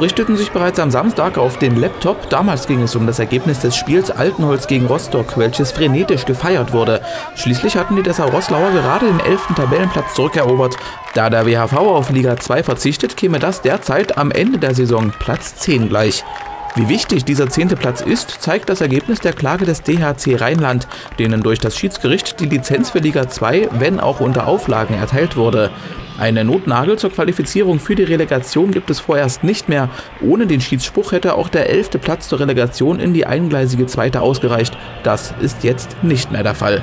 richteten sich bereits am Samstag auf den Laptop. Damals ging es um das Ergebnis des Spiels Altenholz gegen Rostock, welches frenetisch gefeiert wurde. Schließlich hatten die Dessau-Rosslauer gerade den 11. Tabellenplatz zurückerobert. Da der WHV auf Liga 2 verzichtet, käme das derzeit am Ende der Saison Platz 10 gleich. Wie wichtig dieser zehnte Platz ist, zeigt das Ergebnis der Klage des DHC Rheinland, denen durch das Schiedsgericht die Lizenz für Liga 2, wenn auch unter Auflagen, erteilt wurde. Eine Notnagel zur Qualifizierung für die Relegation gibt es vorerst nicht mehr. Ohne den Schiedsspruch hätte auch der elfte Platz zur Relegation in die eingleisige zweite ausgereicht. Das ist jetzt nicht mehr der Fall.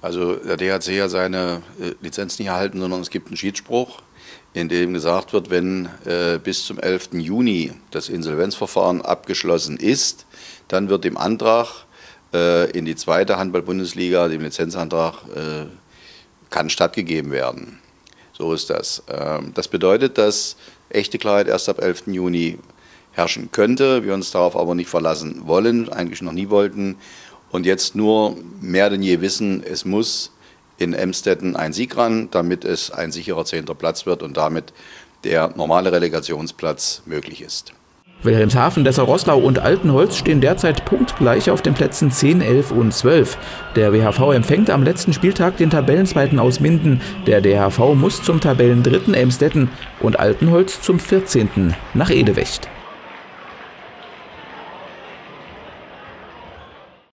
Also der DHC hat seine äh, Lizenz nicht erhalten, sondern es gibt einen Schiedsspruch in dem gesagt wird, wenn äh, bis zum 11. Juni das Insolvenzverfahren abgeschlossen ist, dann wird dem Antrag äh, in die zweite Handball-Bundesliga, dem Lizenzantrag, äh, kann stattgegeben werden. So ist das. Ähm, das bedeutet, dass echte Klarheit erst ab 11. Juni herrschen könnte, wir uns darauf aber nicht verlassen wollen, eigentlich noch nie wollten und jetzt nur mehr denn je wissen, es muss in Emstetten ein Sieg ran, damit es ein sicherer zehnter Platz wird und damit der normale Relegationsplatz möglich ist. Wilhelmshaven, Dessau-Rosslau und Altenholz stehen derzeit punktgleich auf den Plätzen 10, 11 und 12. Der WHV empfängt am letzten Spieltag den Tabellenzweiten aus Minden. Der DHV muss zum Tabellendritten Emstetten und Altenholz zum 14. nach Edewecht.